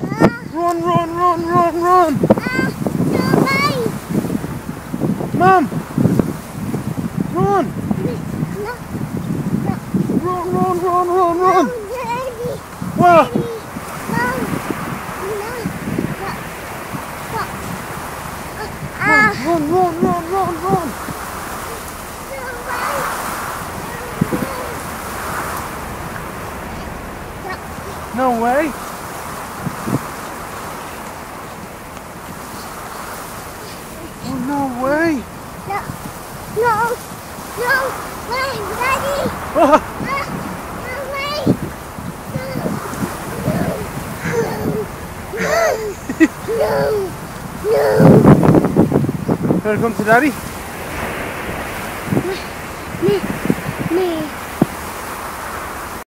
Run, run, run, run, run! Mum! Run! Run, run, run, run, run! Wow! Run, run, run, run, run! Run. No way. No way! Oh, no way! No, no, wait, Daddy! Ah, Ah, no! No, no, no, no, Better come to daddy? Me, me, me.